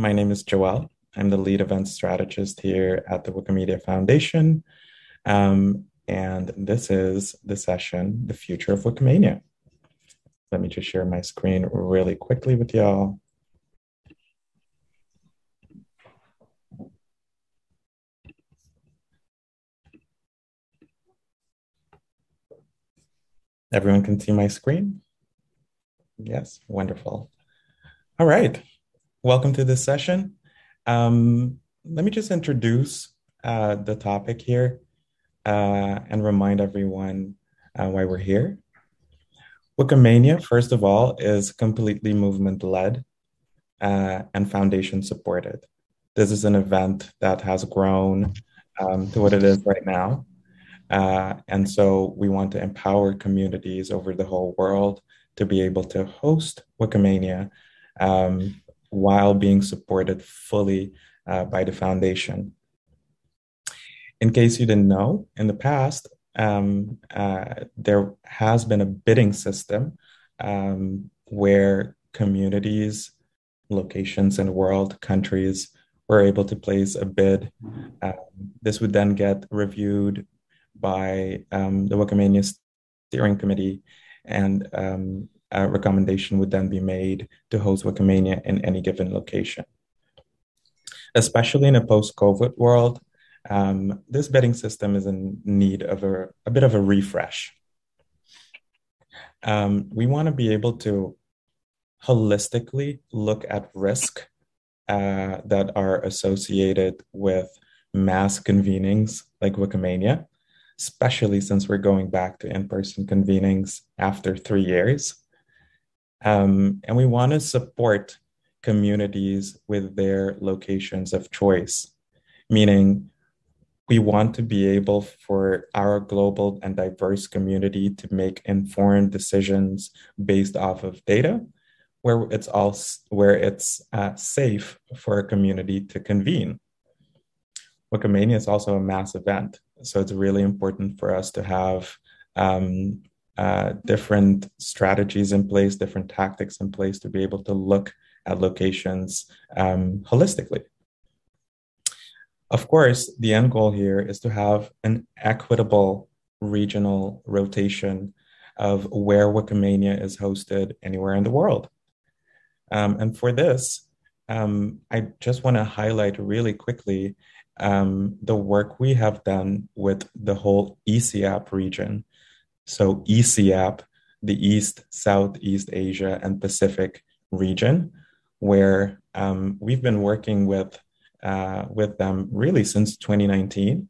My name is Joel. I'm the lead event strategist here at the Wikimedia Foundation. Um, and this is the session, The Future of Wikimania. Let me just share my screen really quickly with y'all. Everyone can see my screen? Yes, wonderful. All right, welcome to this session. Um, let me just introduce uh, the topic here uh, and remind everyone uh, why we're here. Wikimania, first of all, is completely movement led uh, and foundation supported. This is an event that has grown um, to what it is right now. Uh, and so we want to empower communities over the whole world to be able to host Wikimania um, while being supported fully uh, by the foundation. In case you didn't know, in the past, um, uh, there has been a bidding system um, where communities, locations in the world, countries were able to place a bid. Um, this would then get reviewed by um, the Wikimania Steering Committee, and a recommendation would then be made to host Wikimania in any given location. Especially in a post-COVID world, um, this bidding system is in need of a, a bit of a refresh. Um, we want to be able to holistically look at risk uh, that are associated with mass convenings like Wikimania especially since we're going back to in person convenings after three years. Um, and we want to support communities with their locations of choice, meaning we want to be able for our global and diverse community to make informed decisions based off of data where it's all where it's uh, safe for a community to convene. Wikimania is also a mass event so it's really important for us to have um, uh, different strategies in place, different tactics in place to be able to look at locations um, holistically. Of course, the end goal here is to have an equitable regional rotation of where Wikimania is hosted anywhere in the world. Um, and for this, um, I just want to highlight really quickly um, the work we have done with the whole ESEAP region. So, ESEAP, the East, Southeast Asia, and Pacific region, where um, we've been working with, uh, with them really since 2019.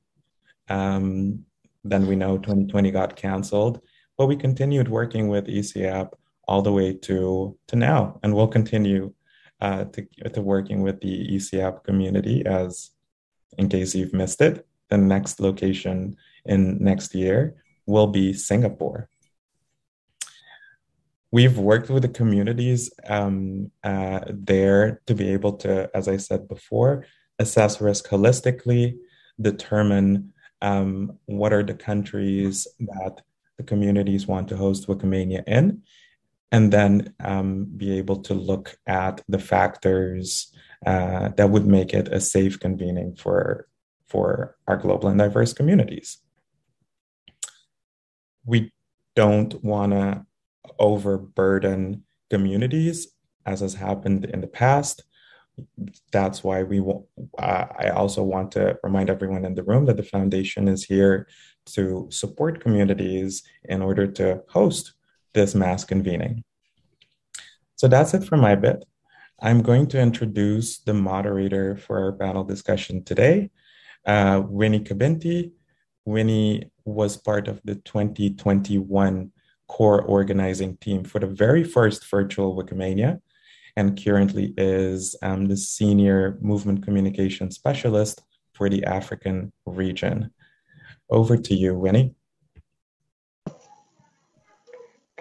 Um, then we know 2020 got canceled, but we continued working with ESEAP all the way to, to now, and we'll continue uh, to, to working with the ESEAP community as in case you've missed it, the next location in next year will be Singapore. We've worked with the communities um, uh, there to be able to, as I said before, assess risk holistically, determine um, what are the countries that the communities want to host Wikimania in, and then um, be able to look at the factors uh, that would make it a safe convening for, for our global and diverse communities. We don't want to overburden communities as has happened in the past. That's why we uh, I also want to remind everyone in the room that the foundation is here to support communities in order to host this mass convening. So that's it for my bit. I'm going to introduce the moderator for our panel discussion today, uh, Winnie Kabintie. Winnie was part of the 2021 core organizing team for the very first virtual Wikimania and currently is um, the senior movement communication specialist for the African region. Over to you, Winnie.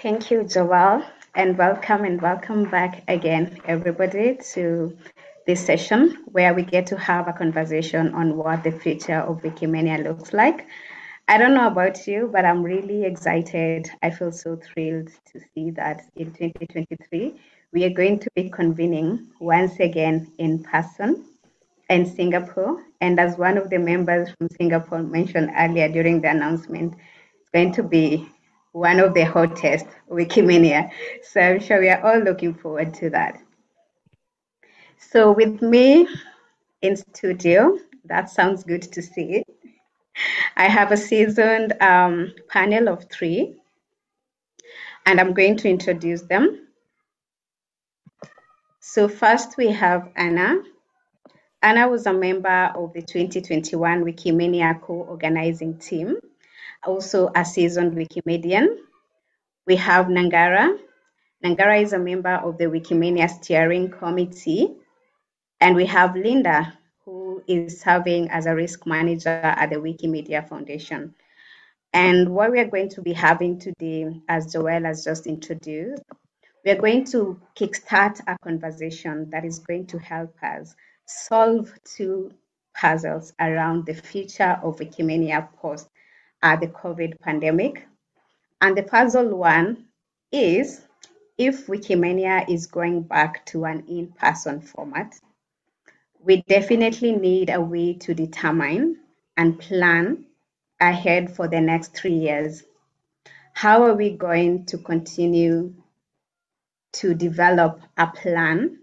Thank you, Joel and welcome and welcome back again, everybody, to this session where we get to have a conversation on what the future of Wikimania looks like. I don't know about you, but I'm really excited. I feel so thrilled to see that in 2023, we are going to be convening once again in person in Singapore. And as one of the members from Singapore mentioned earlier during the announcement, it's going to be one of the hottest Wikimania. So I'm sure we are all looking forward to that. So with me in studio, that sounds good to see. I have a seasoned um, panel of three, and I'm going to introduce them. So first we have Anna. Anna was a member of the 2021 Wikimania co-organizing team, also a seasoned Wikimedian. We have Gnangarra. Gnangarra is a member of the Wikimania steering committee. And we have Linda, is serving as a risk manager at the Wikimedia Foundation. And what we are going to be having today, as Joel has just introduced, we are going to kickstart a conversation that is going to help us solve two puzzles around the future of Wikimedia post uh, the COVID pandemic. And the puzzle one is if Wikimania is going back to an in-person format, we definitely need a way to determine and plan ahead for the next three years. How are we going to continue to develop a plan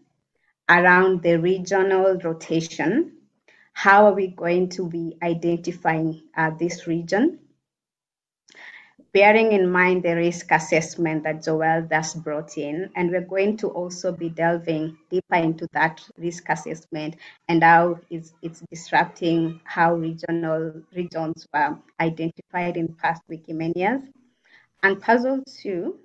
around the regional rotation. How are we going to be identifying uh, this region? Bearing in mind the risk assessment that Joel just brought in, and we're going to also be delving deeper into that risk assessment and how it's, it's disrupting how regional regions were identified in past Wikimanias. And puzzle two,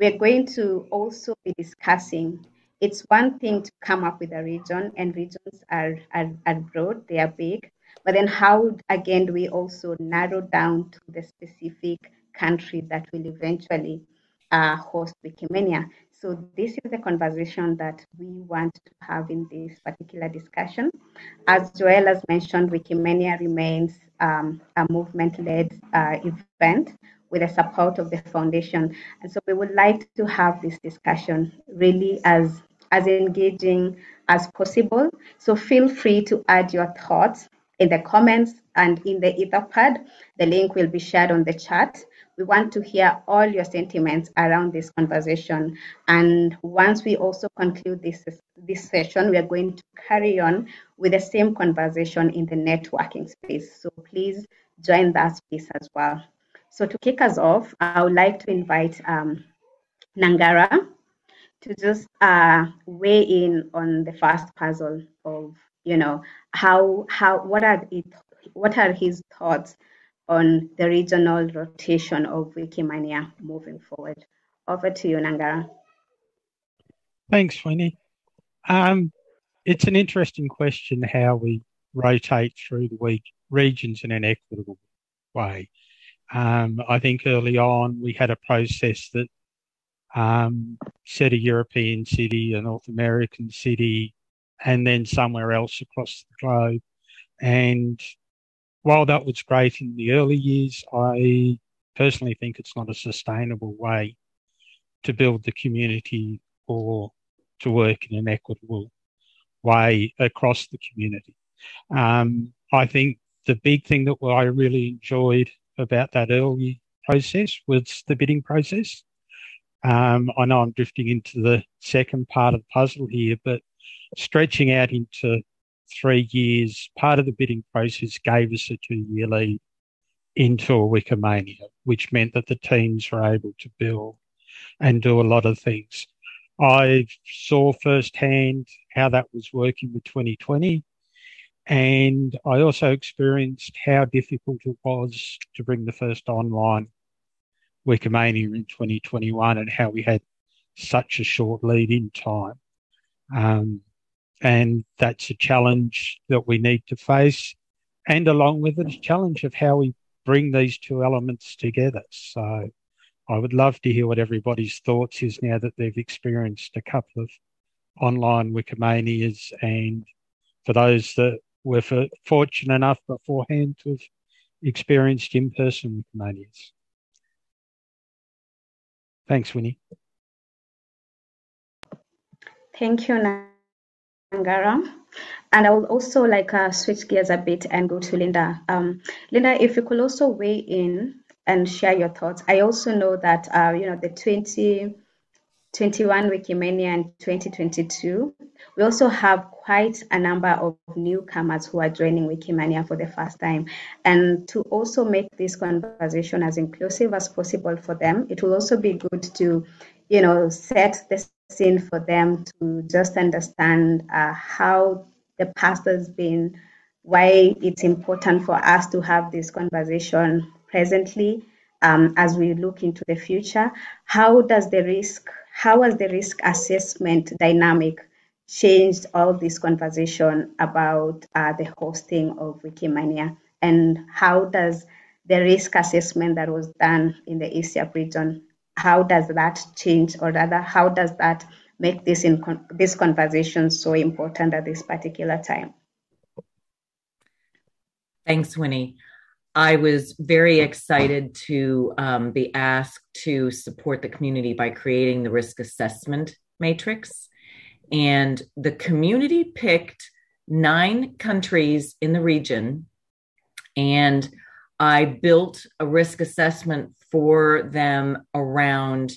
we're going to also be discussing it's one thing to come up with a region, and regions are, are, are broad, they are big. But then, how again do we also narrow down to the specific country that will eventually uh, host Wikimania? So, this is the conversation that we want to have in this particular discussion. As Joel has mentioned, Wikimania remains um, a movement led uh, event with the support of the foundation. And so we would like to have this discussion really as as engaging as possible. So feel free to add your thoughts in the comments and in the Etherpad. The link will be shared on the chat. We want to hear all your sentiments around this conversation. And once we also conclude this, this session, we are going to carry on with the same conversation in the networking space. So please join that space as well. So to kick us off, I would like to invite um, Gnangarra to just uh, weigh in on the first puzzle of you know how how what are it what are his thoughts on the regional rotation of Wikimania moving forward. Over to you, Gnangarra. Thanks, Winnie. Um, it's an interesting question how we rotate through the week regions in an equitable way. Um, I think early on we had a process that um, said a European city, a North American city, and then somewhere else across the globe. And while that was great in the early years, I personally think it's not a sustainable way to build the community or to work in an equitable way across the community. Um, I think the big thing that I really enjoyed about that early process was the bidding process. Um, I know I'm drifting into the second part of the puzzle here, but stretching out into three years, part of the bidding process gave us a two year lead into a Wikimania, which meant that the teams were able to build and do a lot of things. I saw firsthand how that was working with 2020. And I also experienced how difficult it was to bring the first online Wikimania in 2021 and how we had such a short lead in time. Um, and that's a challenge that we need to face. And along with it, a challenge of how we bring these two elements together. So I would love to hear what everybody's thoughts is now that they've experienced a couple of online Wikimanias. And for those that were fortunate enough beforehand to have experienced in person Wikimanias. Thanks, Winnie. Thank you, Ngara. And I will also like uh, switch gears a bit and go to Linda. Um, Linda, if you could also weigh in and share your thoughts. I also know that uh, you know the 2021 Wikimania and 2022. We also have quite a number of newcomers who are joining Wikimania for the first time. And to also make this conversation as inclusive as possible for them, it will also be good to, you know, set the for them to just understand uh, how the past has been, why it's important for us to have this conversation presently um, as we look into the future. How does the risk, how has the risk assessment dynamic changed all this conversation about uh, the hosting of Wikimania? And how does the risk assessment that was done in the ESEAP region, how does that change, or rather, how does that make this in this conversation so important at this particular time? Thanks, Winnie. I was very excited to um, be asked to support the community by creating the risk assessment matrix. And the community picked nine countries in the region. And I built a risk assessment for them around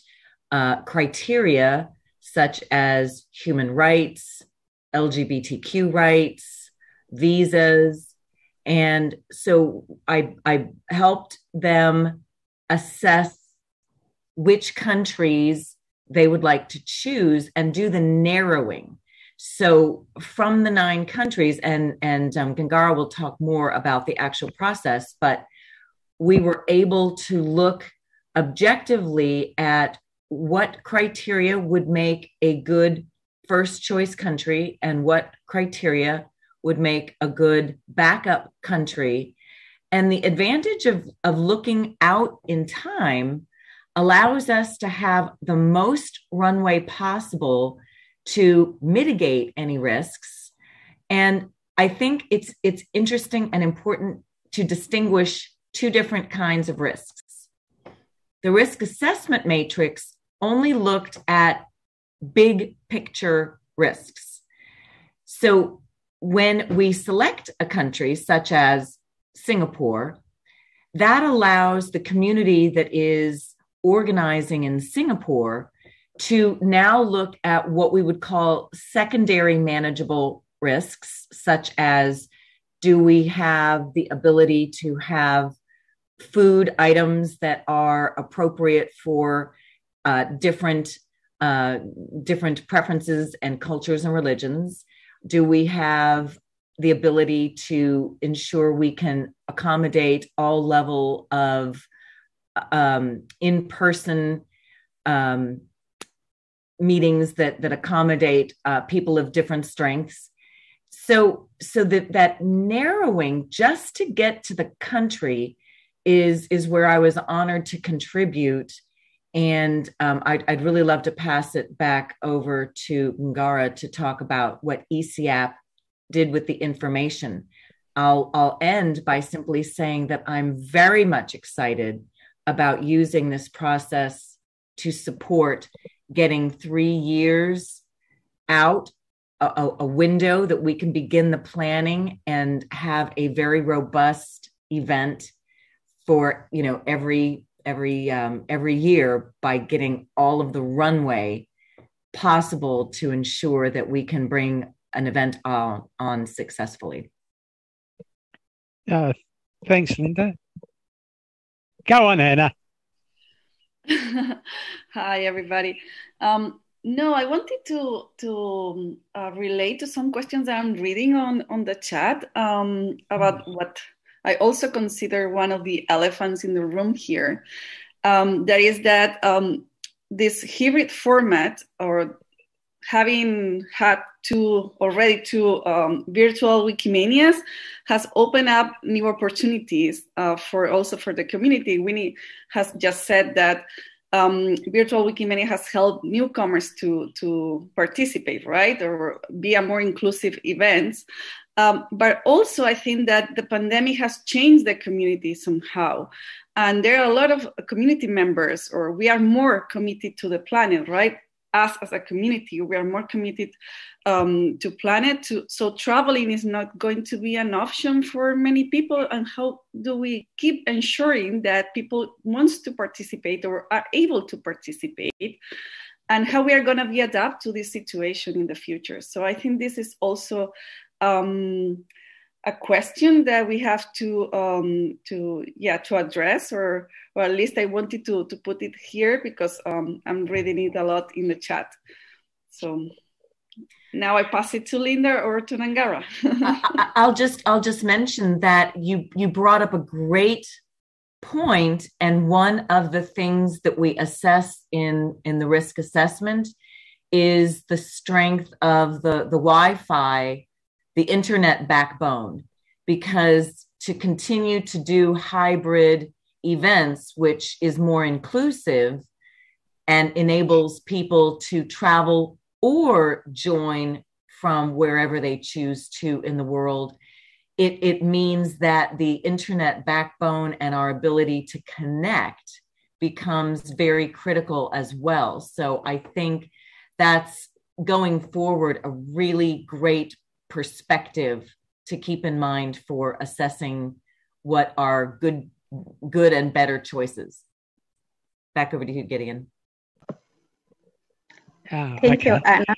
uh, criteria such as human rights, LGBTQ rights, visas, and so I, I helped them assess which countries they would like to choose and do the narrowing. So from the nine countries, and and um, Gnangarra will talk more about the actual process, but we were able to look objectively at what criteria would make a good first choice country and what criteria would make a good backup country. And the advantage of, of looking out in time allows us to have the most runway possible to mitigate any risks. And I think it's it's interesting and important to distinguish two different kinds of risks. The risk assessment matrix only looked at big picture risks. So when we select a country such as Singapore, that allows the community that is organizing in Singapore to now look at what we would call secondary manageable risks, such as do we have the ability to have food items that are appropriate for uh, different uh, different preferences and cultures and religions? do we have the ability to ensure we can accommodate all level of um, in-person um, meetings that that accommodate uh, people of different strengths so so that that narrowing just to get to the country is is where i was honored to contribute and um, I'd, I'd, really love to pass it back over to Ngara to talk about what ESEAP did with the information. I'll, I'll end by simply saying that I'm very much excited about using this process to support getting three years out a, a, window that we can begin the planning and have a very robust event for you know every every um, every year by getting all of the runway possible to ensure that we can bring an event on, on successfully. Uh, thanks, Linda. Go on, Anna. Hi, everybody. Um, no, I wanted to to uh, relate to some questions that I'm reading on on the chat um, about what I also consider one of the elephants in the room here. Um, that is that um, this hybrid format or having had two already two um, virtual wikimanias has opened up new opportunities uh, for also for the community winnie has just said that um, virtual wikimania has helped newcomers to to participate right or be a more inclusive events um, but also, I think that the pandemic has changed the community somehow. And there are a lot of community members, or we are more committed to the planet, right? us as a community, we are more committed um, to planet. To, so traveling is not going to be an option for many people. And how do we keep ensuring that people wants to participate or are able to participate? And how we are going to be adapt to this situation in the future. So I think this is also um, a question that we have to um, to yeah to address or or at least I wanted to to put it here because um, I'm reading it a lot in the chat. So now I pass it to Linda or to Gnangarra. I'll just I'll just mention that you you brought up a great point and one of the things that we assess in in the risk assessment is the strength of the the Wi-Fi the internet backbone because to continue to do hybrid events, which is more inclusive and enables people to travel or join from wherever they choose to in the world, it, it means that the internet backbone and our ability to connect becomes very critical as well. So I think that's going forward a really great perspective to keep in mind for assessing what are good good and better choices. Back over to you gideon. Uh, thank okay. you anna.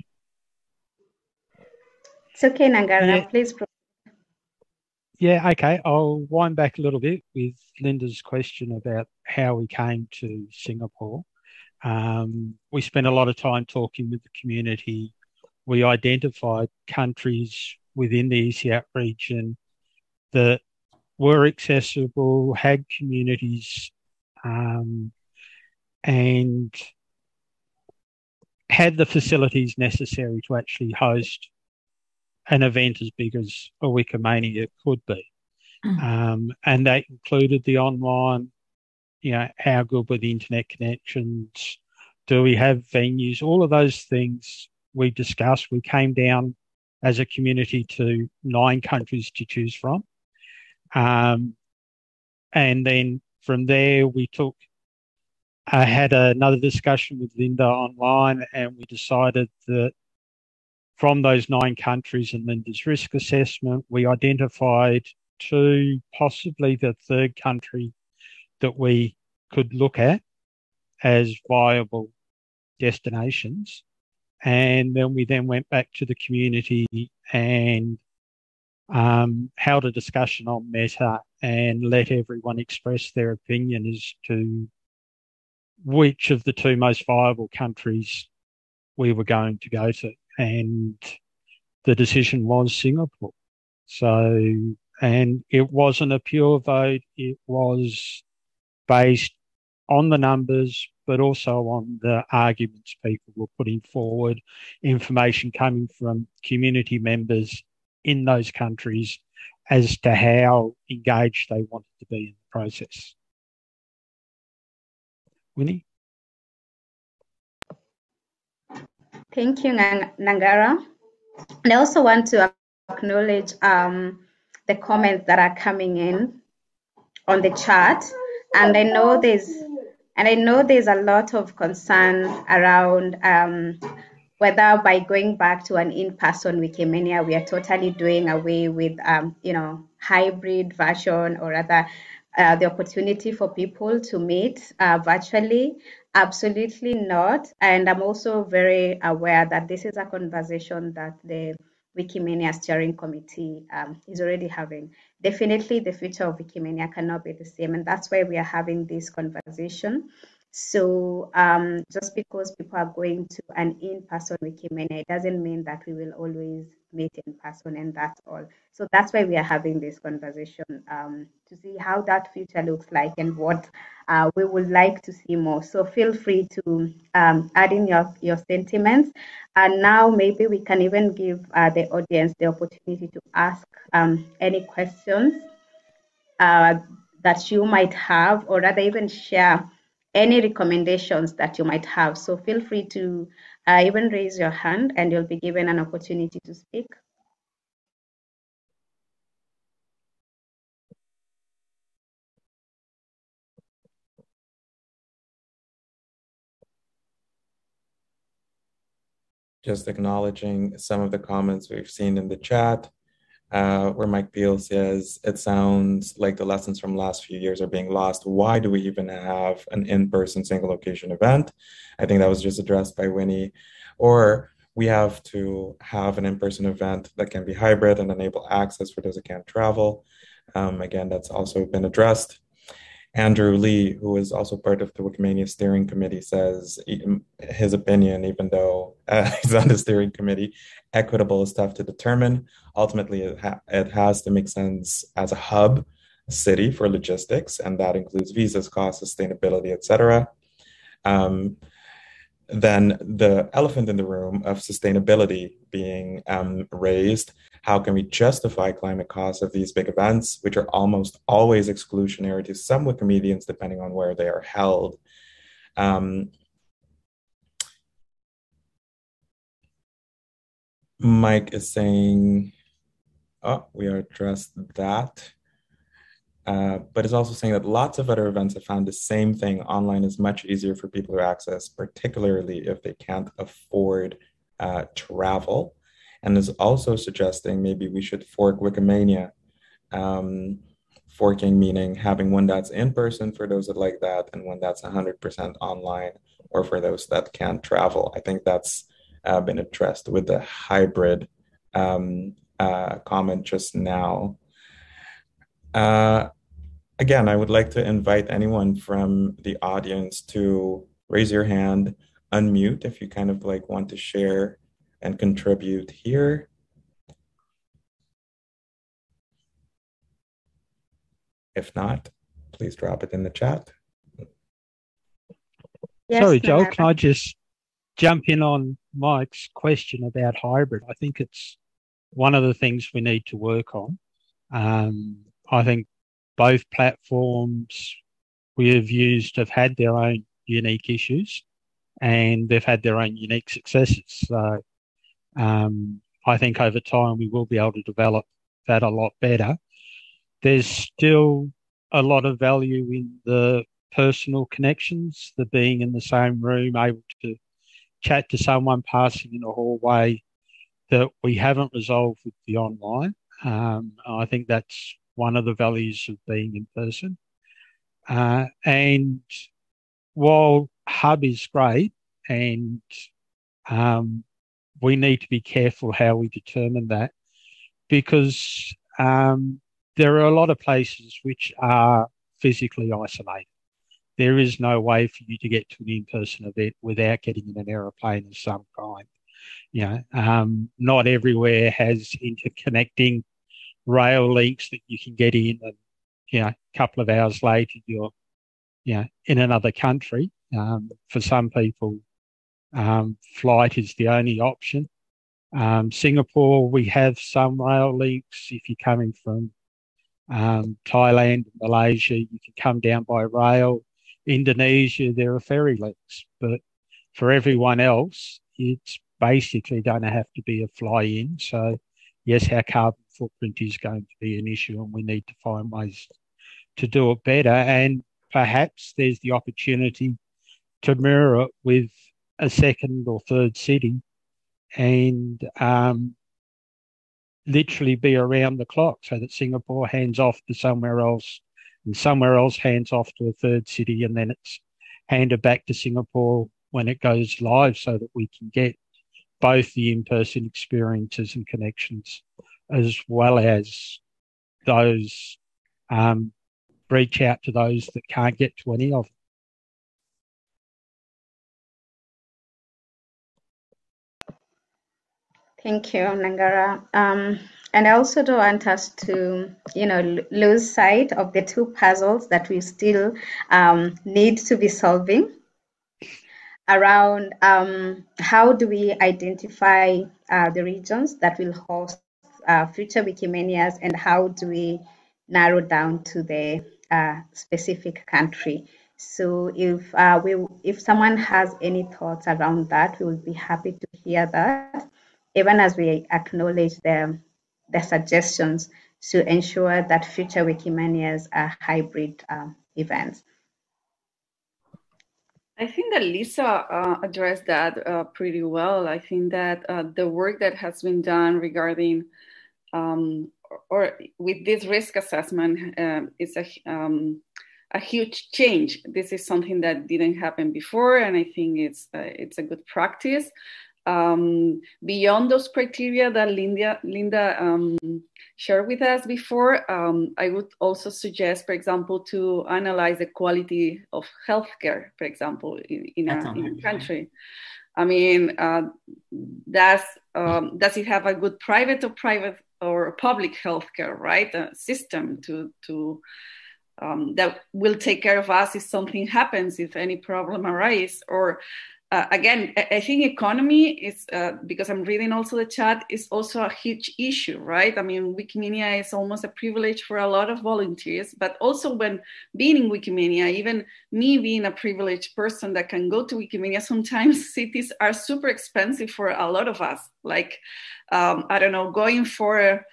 It's okay Gnangarra. Yeah. please yeah okay. I'll wind back a little bit with linda's question about how we came to singapore. Um, we spent a lot of time talking with the community we identified countries within the ESEAP region that were accessible, had communities, um, and had the facilities necessary to actually host an event as big as a Wikimania could be. Mm. Um, and that included the online, you know, how good were the internet connections? Do we have venues? All of those things we discussed. We came down as a community to nine countries to choose from. Um, and then from there, we took, I had another discussion with Linda online, and we decided that from those nine countries and Linda's risk assessment, we identified two, possibly the third country that we could look at as viable destinations. And then we then went back to the community and um, held a discussion on Meta and let everyone express their opinion as to which of the two most viable countries we were going to go to. And the decision was Singapore. So, and it wasn't a pure vote. It was based on the numbers, but also on the arguments people were putting forward, information coming from community members in those countries as to how engaged they wanted to be in the process. Winnie? Thank you, Gnangarra. And I also want to acknowledge um, the comments that are coming in on the chat. And I know there's and I know there's a lot of concern around um, whether by going back to an in-person Wikimania, we are totally doing away with, um, you know, hybrid version or rather uh, the opportunity for people to meet uh, virtually. Absolutely not. And I'm also very aware that this is a conversation that the Wikimania Steering Committee um, is already having. Definitely, the future of Wikimania cannot be the same, and that's why we are having this conversation. So, um, just because people are going to an in-person Wikimania, it doesn't mean that we will always meet in person, and that's all. So that's why we are having this conversation um, to see how that future looks like and what uh, we would like to see more. So feel free to um, add in your, your sentiments. And now maybe we can even give uh, the audience the opportunity to ask um, any questions uh, that you might have, or rather even share any recommendations that you might have. So feel free to uh, even raise your hand and you'll be given an opportunity to speak. just acknowledging some of the comments we've seen in the chat, uh, where Mike Peel says, It sounds like the lessons from last few years are being lost. Why do we even have an in person single location event? I think that was just addressed by Winnie. Or we have to have an in person event that can be hybrid and enable access for those that can't travel. Um, again, that's also been addressed. Andrew Lih, who is also part of the Wikimania steering committee, says his opinion, even though uh, he's on the steering committee, equitable is tough to determine. Ultimately, it, ha- it has to make sense as a hub city for logistics, and that includes visas, costs, sustainability, etc. Um, then the elephant in the room of sustainability being um, raised how can we justify climate costs of these big events, which are almost always exclusionary to some Wikimedians, depending on where they are held? Um, Mike is saying, oh, we addressed that. Uh, but it's also saying that lots of other events have found the same thing. Online is much easier for people to access, particularly if they can't afford uh, travel and is also suggesting maybe we should fork Wikimania. Um, forking meaning having one that's in person for those that like that, and one that's 100% online, or for those that can't travel. I think that's uh, been addressed with the hybrid um, uh, comment just now. Uh, again, I would like to invite anyone from the audience to raise your hand, unmute if you kind of like want to share and contribute here. If not, please drop it in the chat. Yes, Sorry, Joel, can I just jump in on Mike's question about hybrid? I think it's one of the things we need to work on. Um, I think both platforms we have used have had their own unique issues and they've had their own unique successes. So um, I think over time we will be able to develop that a lot better. There's still a lot of value in the personal connections, the being in the same room, able to chat to someone passing in a hallway that we haven't resolved with the online. Um, I think that's one of the values of being in person. Uh, and while Hub is great and um, we need to be careful how we determine that because um, there are a lot of places which are physically isolated. There is no way for you to get to an in-person event without getting in an aeroplane of some kind. You know, um, not everywhere has interconnecting rail links that you can get in, and you know, a couple of hours later you're, you know, in another country. Um, for some people, um, flight is the only option. Um, Singapore, we have some rail links. If you're coming from um, Thailand, Malaysia, you can come down by rail. Indonesia, there are ferry links. But for everyone else, it's basically going to have to be a fly in. So, yes, our carbon footprint is going to be an issue, and we need to find ways to do it better. And perhaps there's the opportunity to mirror it with a second or third city and um, literally be around the clock so that Singapore hands off to somewhere else and somewhere else hands off to a third city and then it's handed back to Singapore when it goes live so that we can get both the in-person experiences and connections as well as those um, reach out to those that can't get to any of them. Thank you, Gnangarra. Um, and I also don't want us to, you know, lose sight of the two puzzles that we still um, need to be solving around um, how do we identify uh, the regions that will host uh, future Wikimanias and how do we narrow down to the uh, specific country. So if uh, we, if someone has any thoughts around that, we will be happy to hear that even as we acknowledge the, the suggestions to ensure that future Wikimanias are hybrid um, events. I think that Lisa uh, addressed that uh, pretty well. I think that uh, the work that has been done regarding um, or with this risk assessment um, is a, um, a huge change. This is something that didn't happen before, and I think it's uh, it's a good practice. Um, beyond those criteria that Linda Linda um, shared with us before, um, I would also suggest, for example, to analyze the quality of healthcare, for example, in, in, a, in a, country. I mean, uh, does um, does it have a good private or private or public healthcare, right? A system to to um, that will take care of us if something happens, if any problem arises, or uh, again, I think economy is uh, because I'm reading also the chat is also a huge issue, right? I mean, Wikimedia is almost a privilege for a lot of volunteers, but also when being in Wikimedia, even me being a privileged person that can go to Wikimedia, sometimes cities are super expensive for a lot of us. Like, um, I don't know, going for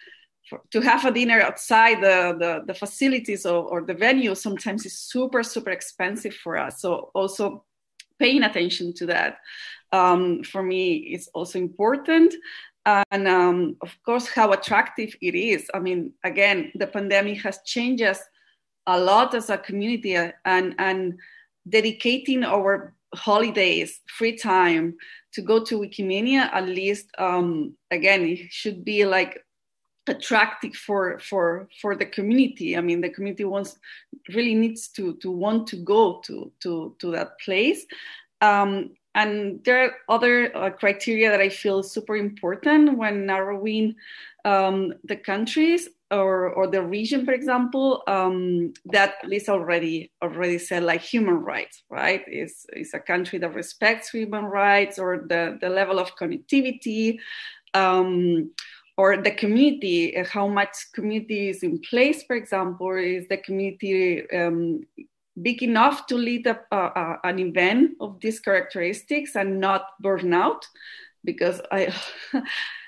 to have a dinner outside the, the, the facilities or, or, the venue sometimes is super super expensive for us so also paying attention to that um, for me is also important. And um, of course how attractive it is. I mean again the pandemic has changed us a lot as a community and and dedicating our holidays free time to go to wikimania at least um, again it should be like attractive for for for the community. I mean the community wants really needs to to want to go to to to that place. Um, and there are other uh, criteria that i feel super important when narrowing um, the countries or, or the region for example um, that lisa already already said like human rights right? Is is a country that respects human rights or the the level of connectivity. Um, or the community, uh, how much community is in place, for example, is the community um, big enough to lead a, a, an event of these characteristics and not burn out? Because I,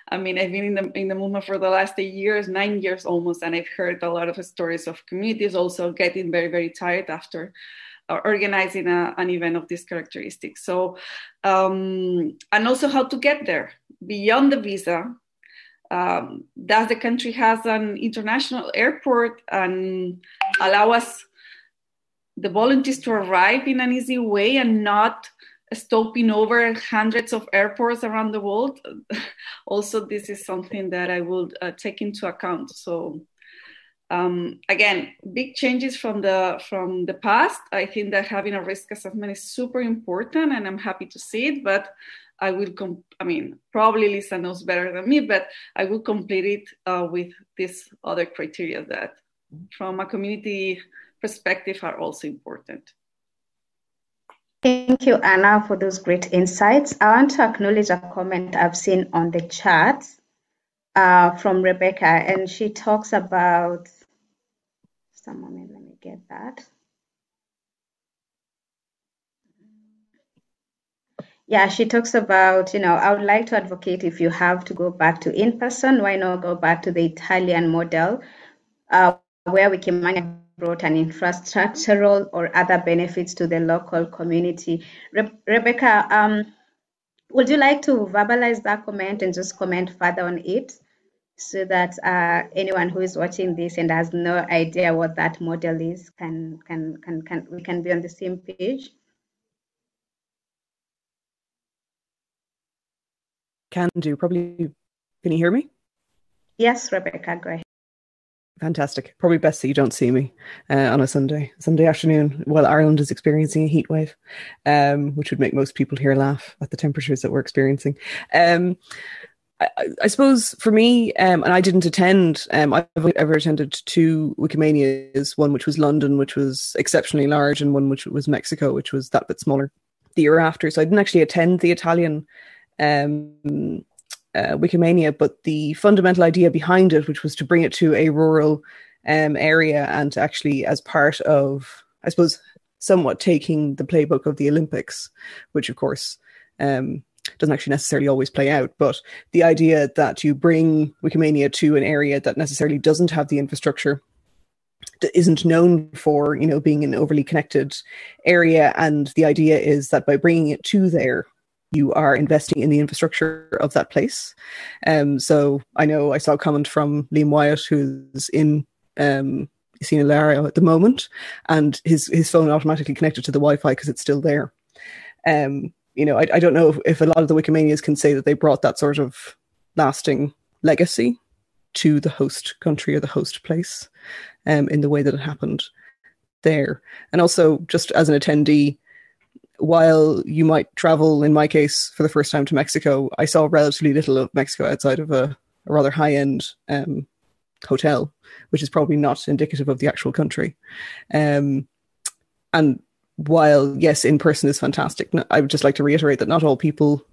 I mean, I've been in the in the movement for the last eight years, nine years almost, and I've heard a lot of stories of communities also getting very, very tired after uh, organizing a, an event of these characteristics. So, um, and also how to get there beyond the visa um, does the country has an international airport and allow us the volunteers to arrive in an easy way and not stopping over hundreds of airports around the world? Also this is something that i will uh, take into account. So um, again big changes from the from the past. I think that having a risk assessment is super important and i'm happy to see it but I will, com- I mean, probably Lisa knows better than me, but I will complete it uh, with these other criteria that, from a community perspective, are also important. Thank you, Anna, for those great insights. I want to acknowledge a comment I've seen on the chat uh, from Rebecca, and she talks about. Moment, let me get that. Yeah, she talks about, you know, I would like to advocate if you have to go back to in person, why not go back to the Italian model, uh, where Wikimania brought an infrastructural or other benefits to the local community. Re- Rebecca, um, would you like to verbalize that comment and just comment further on it so that uh, anyone who is watching this and has no idea what that model is can can can, can we can be on the same page? Can do. Probably, can you hear me? Yes, Rebecca, go ahead. Fantastic. Probably best that you don't see me uh, on a Sunday, Sunday afternoon, while Ireland is experiencing a heat wave, um, which would make most people here laugh at the temperatures that we're experiencing. Um, I, I, suppose for me, um, and I didn't attend, um, I've ever attended two Wikimanias, one which was London, which was exceptionally large, and one which was Mexico, which was that bit smaller the year after. So I didn't actually attend the Italian um, uh, Wikimania, but the fundamental idea behind it, which was to bring it to a rural um, area and actually as part of, I suppose, somewhat taking the playbook of the Olympics, which of course um, doesn't actually necessarily always play out, but the idea that you bring Wikimania to an area that necessarily doesn't have the infrastructure that isn't known for you know being an overly connected area and the idea is that by bringing it to there you are investing in the infrastructure of that place um, so i know i saw a comment from liam wyatt who's in um, Lario at the moment, and his his phone automatically connected to the Wi-Fi because it's still there. Um, you know, I, I don't know if, if a lot of the Wikimanias can say that they brought that sort of lasting legacy to the host country or the host place um, in the way that it happened there. And also, just as an attendee, while you might travel, in my case, for the first time to Mexico, I saw relatively little of Mexico outside of a, a rather high end um, hotel, which is probably not indicative of the actual country. Um, and while, yes, in person is fantastic, I would just like to reiterate that not all people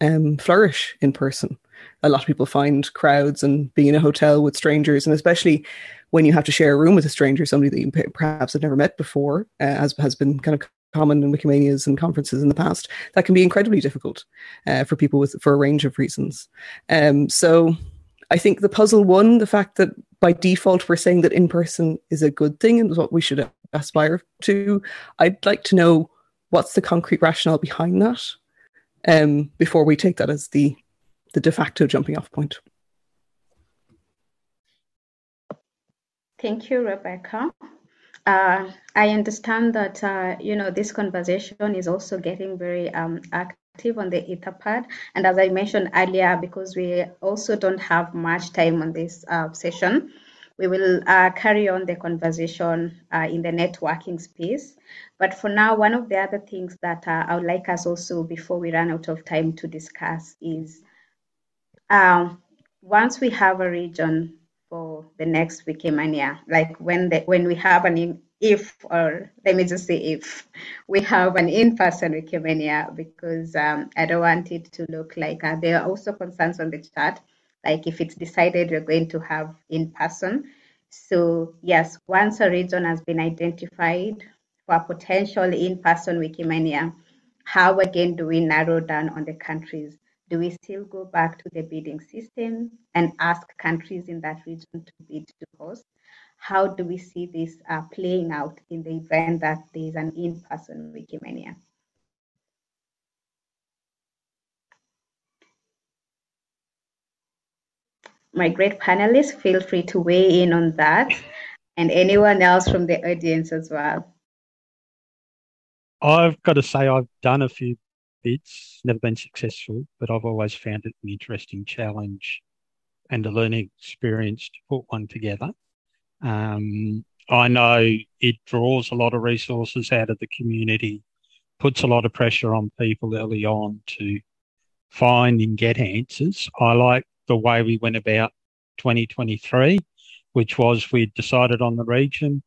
um, flourish in person. A lot of people find crowds and being in a hotel with strangers, and especially when you have to share a room with a stranger, somebody that you perhaps have never met before, uh, as has been kind of common in Wikimanias and conferences in the past, that can be incredibly difficult uh, for people with for a range of reasons. Um, so I think the puzzle one, the fact that by default we're saying that in person is a good thing and what we should aspire to, I'd like to know what's the concrete rationale behind that um, before we take that as the the de facto jumping off point. Thank you, Rebecca. Uh, I understand that uh, you know this conversation is also getting very um, active on the Etherpad, and as I mentioned earlier, because we also don't have much time on this uh, session, we will uh, carry on the conversation uh, in the networking space. But for now, one of the other things that uh, I would like us also, before we run out of time, to discuss is once we have a region for the next Wikimania. Like when the, when we have an in, if or let me just say if we have an in-person Wikimania because um, I don't want it to look like uh, there are also concerns on the chat. Like if it's decided we're going to have in person. So yes, once a region has been identified for a potential in-person Wikimania, how again do we narrow down on the countries do we still go back to the bidding system and ask countries in that region to bid to host? How do we see this uh, playing out in the event that there is an in-person Wikimania? My great panelists, feel free to weigh in on that and anyone else from the audience as well. I've got to say, I've done a few it's never been successful, but I've always found it an interesting challenge and a learning experience to put one together. Um, I know it draws a lot of resources out of the community, puts a lot of pressure on people early on to find and get answers. I like the way we went about 2023, which was we decided on the region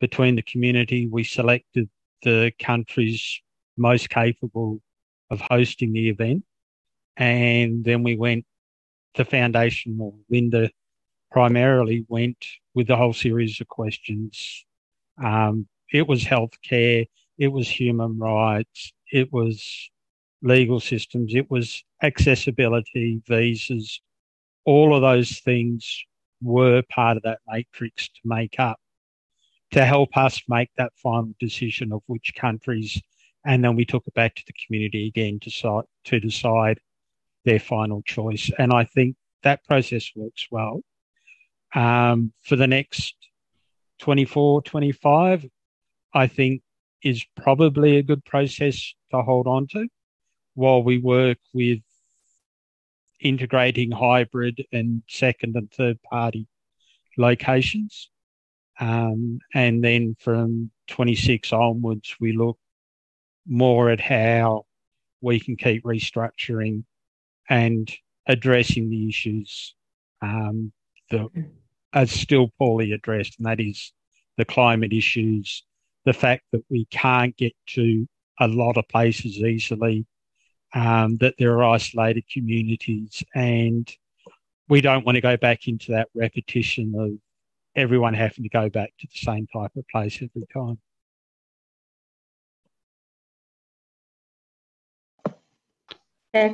between the community. We selected the countries most capable of hosting the event. And then we went, the foundation or Linda primarily went with the whole series of questions. Um, it was healthcare, it was human rights, it was legal systems, it was accessibility, visas, all of those things were part of that matrix to make up to help us make that final decision of which countries and then we took it back to the community again to, to decide their final choice. And I think that process works well. Um, for the next 24, 25, I think is probably a good process to hold on to while we work with integrating hybrid and second and third party locations. Um, and then from 26 onwards, we look more at how we can keep restructuring and addressing the issues um, that are still poorly addressed, and that is the climate issues, the fact that we can't get to a lot of places easily, um, that there are isolated communities, and we don't want to go back into that repetition of everyone having to go back to the same type of place every time.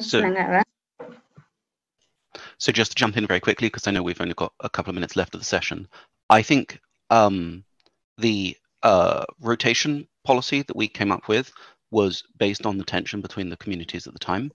So, so just to jump in very quickly, because I know we've only got a couple of minutes left of the session, I think um, the uh, rotation policy that we came up with was based on the tension between the communities at the time.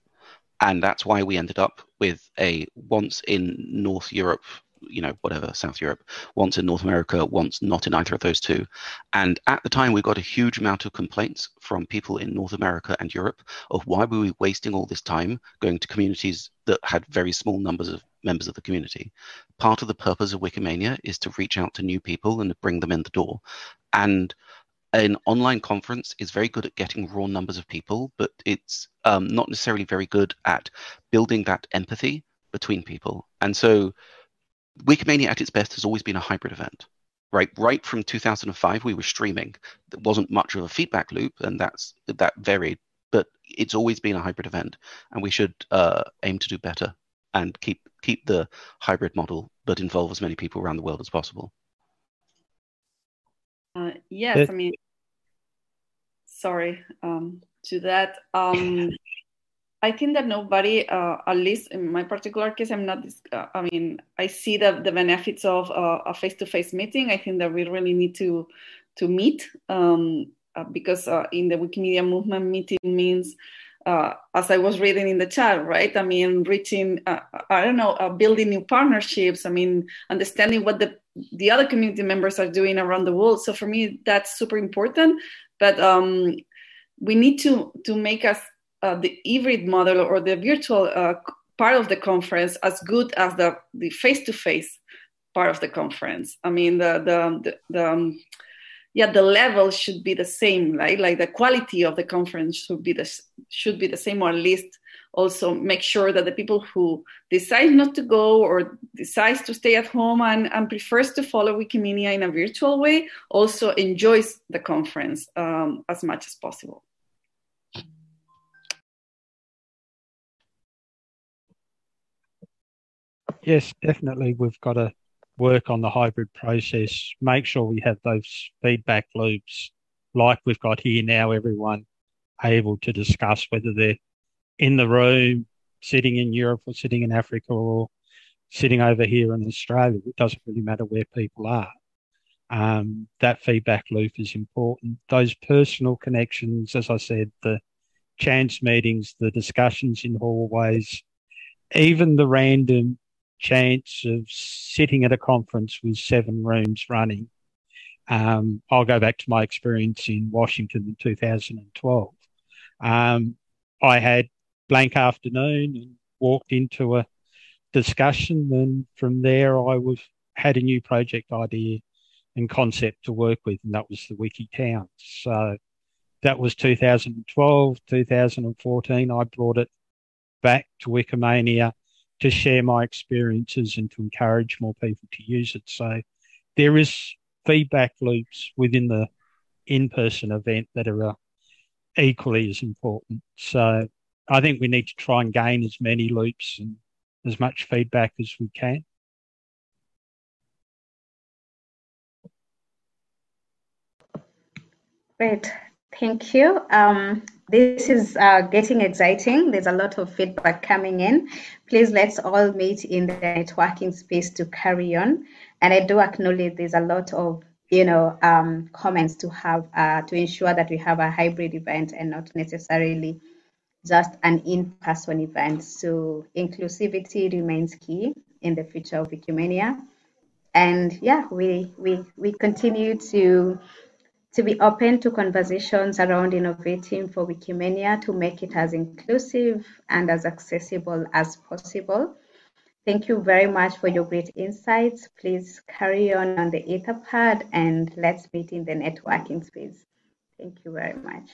And that's why we ended up with a once in North Europe, you know, whatever, South Europe, once in North America, once not in either of those two. And at the time, we got a huge amount of complaints from people in North America and Europe of why were we wasting all this time going to communities that had very small numbers of members of the community. Part of the purpose of Wikimania is to reach out to new people and to bring them in the door. And an online conference is very good at getting raw numbers of people, but it's um, not necessarily very good at building that empathy between people. And so, Wikimania at its best has always been a hybrid event. Right, right from 2005, we were streaming. There wasn't much of a feedback loop, and that's that varied. But it's always been a hybrid event, and we should uh, aim to do better and keep keep the hybrid model, but involve as many people around the world as possible. Uh, yes, I mean, sorry um, to that. Um, I think that nobody, uh, at least in my particular case, I'm not. Uh, I mean, I see the the benefits of uh, a face-to-face meeting. I think that we really need to to meet um, uh, because uh, in the Wikimedia movement, meeting means. as I was reading in the chat, right? I mean, reaching, I don't know, building new partnerships. I mean, understanding what the the other community members are doing around the world. So for me, that's super important. But um, we need to to make us uh, the hybrid model or the virtual uh, part of the conference as good as the the face to face part of the conference. I mean, the the the, the um, yeah, the level should be the same, right? Like the quality of the conference should be the should be the same, or at least also make sure that the people who decide not to go or decides to stay at home and, and prefers to follow Wikimedia in a virtual way also enjoys the conference um, as much as possible. Yes, definitely. We've got to work on the hybrid process, make sure we have those feedback loops like we've got here now, everyone able to discuss whether they're in the room, sitting in Europe or sitting in Africa or sitting over here in Australia. It doesn't really matter where people are. Um, that feedback loop is important. Those personal connections, as I said, the chance meetings, the discussions in hallways, even the random chance of sitting at a conference with seven rooms running. Um, I'll go back to my experience in Washington in 2012. Um, I had blank afternoon and walked into a discussion. And from there, I was had a new project idea and concept to work with, and that was the Wiki Town. So that was 2012, 2014. I brought it back to Wikimania to share my experiences and to encourage more people to use it. So there is feedback loops within the in-person event that are uh, equally as important. So I think we need to try and gain as many loops and as much feedback as we can. Great, thank you. Um, this is uh, getting exciting. There's a lot of feedback coming in. Please let's all meet in the networking space to carry on. And I do acknowledge there's a lot of you know um, comments to have uh, to ensure that we have a hybrid event and not necessarily just an in-person event. So inclusivity remains key in the future of Wikimania. And yeah, we we we continue to to be open to conversations around innovating for Wikimania to make it as inclusive and as accessible as possible. Thank you very much for your great insights. Please carry on on the Etherpad and let's meet in the networking space. Thank you very much.